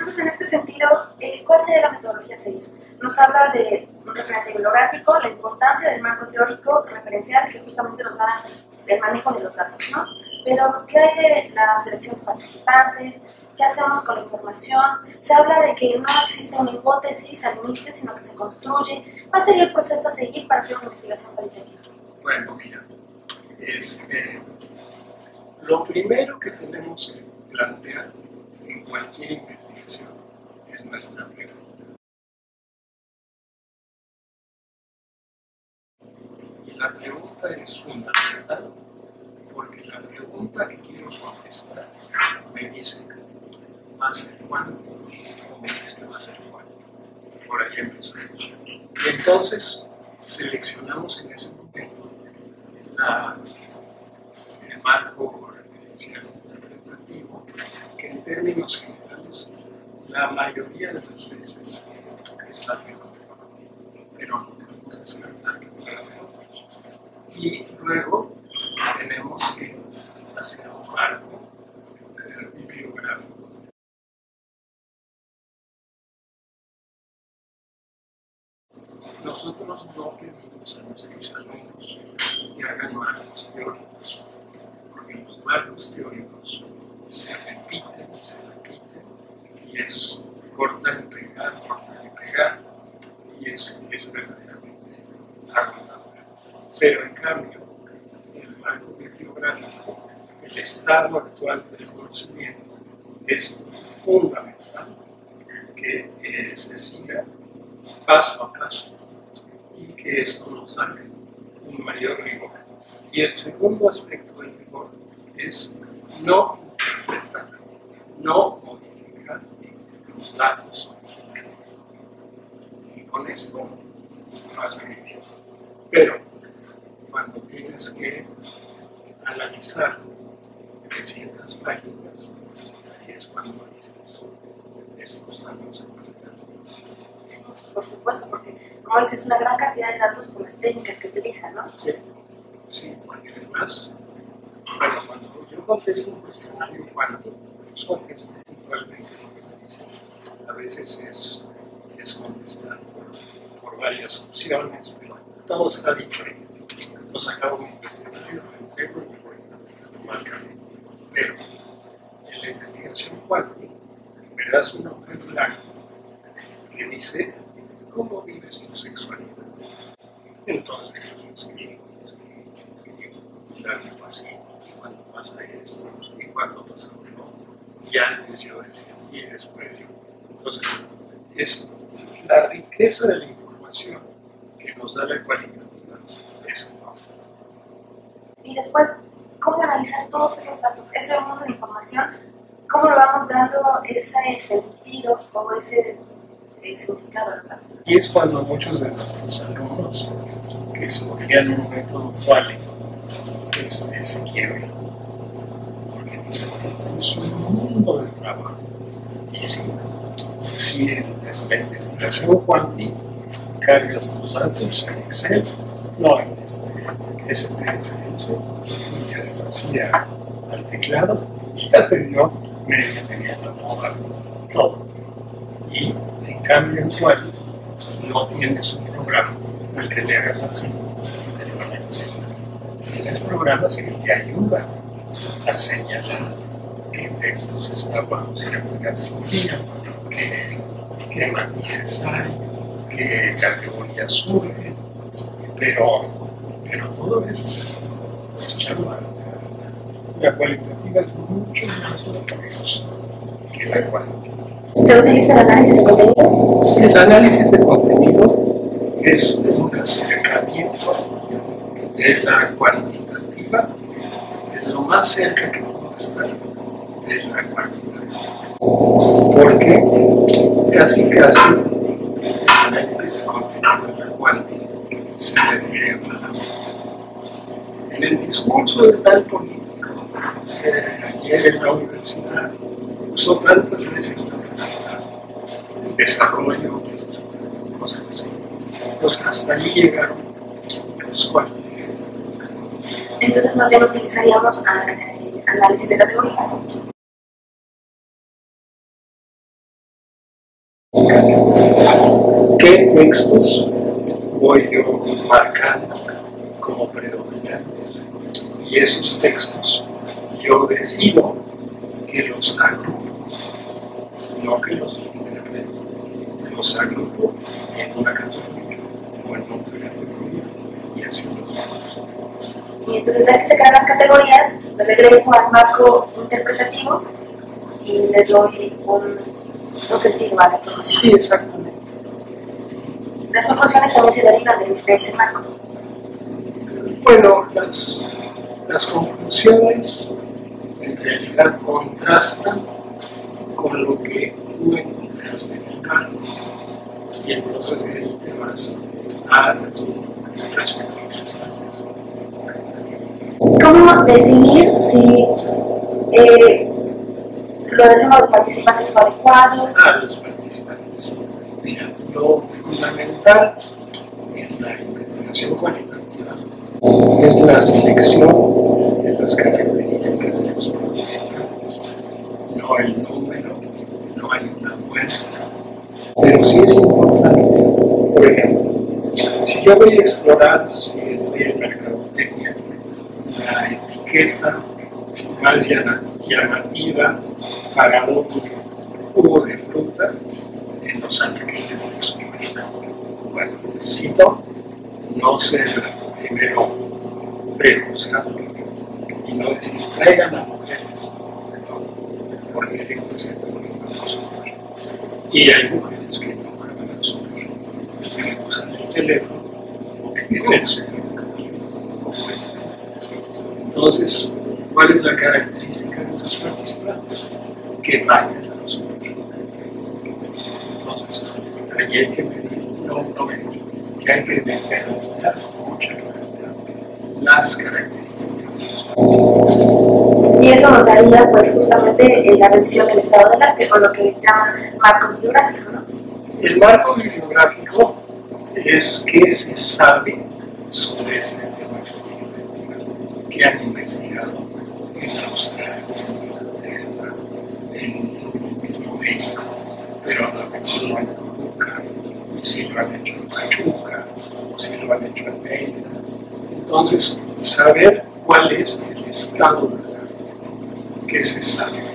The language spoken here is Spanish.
Entonces, en este sentido, eh, ¿cuál sería la metodología a seguir? Nos habla de un referente bibliográfico, la importancia del marco teórico referencial que justamente nos va a el manejo de los datos, ¿no? Pero, ¿qué hay de la selección de participantes? ¿Qué hacemos con la información? Se habla de que no existe una hipótesis al inicio, sino que se construye. ¿Cuál sería el proceso a seguir para hacer una investigación cualitativa? Bueno, mira, este, lo primero que tenemos que plantear en cualquier investigación es nuestra pregunta. Y la pregunta es fundamental porque la pregunta que quiero contestar me dice va a ser cuándo o me dice va a ser cuándo. Por ahí empezamos. Y entonces seleccionamos en ese momento el marco referencial en términos generales la mayoría de las veces es la figura, pero no podemos descartar que haber otros. Y luego tenemos que hacer un marco bibliográfico. Nosotros no pedimos a nuestros alumnos que hagan marcos teóricos, porque los marcos teóricos se repiten, se repiten, y es cortar y pegar, cortar y pegar, y es, es verdaderamente agotador. Pero en cambio, el marco bibliográfico, el estado actual del conocimiento, es fundamental que eh, se siga paso a paso y que esto nos da un mayor rigor. Y el segundo aspecto del rigor es no interpretar, no modificar los datos originales. Y con esto vas bien. Pero cuando tienes que analizar 300 páginas, ahí es cuando dices, esto está complicado. Sí, por supuesto, porque como dices, es una gran cantidad de datos por las técnicas que utilizan, ¿no? Sí, sí, porque además, bueno, cuando yo contesto un cuestionario cuántico, lo que dicen. A veces es, es contestar por, varias opciones, pero todo está ahí. Entonces acabo mi cuestionario, lo entrego y me voy a tomar. Pero en la investigación cuántica me das una hoja en blanco que dice cómo vives tu sexualidad. Entonces cuando pasa esto, y cuando pasa lo otro, y antes yo decía, y después yo. Entonces, es la riqueza de la información que nos da la cualitativa, es enorme. Y después, ¿cómo analizar todos esos datos? Ese mundo de información, ¿cómo lo vamos dando ese sentido o ese eh, significado a los datos? Y es cuando muchos de nuestros alumnos que escogían un método cuálico este, se quiebran. Porque esto es un mundo de trabajo. Y si, en, la investigación cuántica cargas tus datos en Excel, no en este, SPSS, y haces así a- al teclado, y ya te dio media, media, moda, todo. Y en cambio en cual no tienes un programa al que le hagas así y te lo metes. Tienes programas que te ayudan a señalar qué textos están bajo cierta categoría, qué, qué matices hay, qué categorías surgen, pero, pero todo es, es chamba. La, cualitativa es mucho más laboriosa que la cuantitativa. ¿Se utiliza el análisis de contenido? El análisis de contenido es un acercamiento de la lo más cerca que puedo estar de la cuantitativa. Porque casi casi el análisis de contenido de cuantitativa se refiere a palabras. En el discurso de tal político, eh, ayer en la universidad, usó tantas veces la palabra desarrollo, cosas así. Pues hasta allí llegaron los cuantos. Entonces, más bien utilizaríamos análisis de categorías. ¿Qué textos voy yo marcando como predominantes? Y esos textos yo decido que los agrupo, no que los interpreto, los agrupo en una categoría o en otra categoría y así los vamos. Y entonces ya que se crean las categorías, me regreso al marco interpretativo y le doy un, un sentido a la información. Sí, exactamente. Las conclusiones también se derivan de, ese marco. Bueno, las, las conclusiones en realidad contrastan con lo que tú encontraste en el marco. Y entonces de ahí te vas a tu. ¿Cómo decidir si eh, lo del número de participantes fue adecuado? a los participantes. Mira, lo fundamental en la investigación cualitativa es la selección de las características de los participantes, no el número, no hay una muestra, pero sí es importante, por ejemplo, si yo voy a explorar, si estoy en mercadotecnia, la más llamativa para un jugo de fruta en los anaqueles del supermercado. Bueno, necesito no ser primero prejuzgador y no decir traigan a mujeres, ¿no? porque representa un super. Y hay mujeres que no al super, que usan el teléfono o que tienen el supermercado. Entonces, ¿cuál es la característica de estos participantes? Que vayan al super. Entonces, ahí hay que medir, no, no medir, que hay que determinar con mucha claridad las características de los participantes. Y eso nos daría pues justamente en la revisión del estado del arte, o lo que llaman marco bibliográfico, ¿no? El marco bibliográfico es qué se sabe sobre este tema que que han investigado en Australia, en Inglaterra, en, México, pero a lo mejor no en Toluca, y si lo han hecho en Pachuca, o si lo han hecho en Mérida. Entonces, saber cuál es el estado del arte, qué se sabe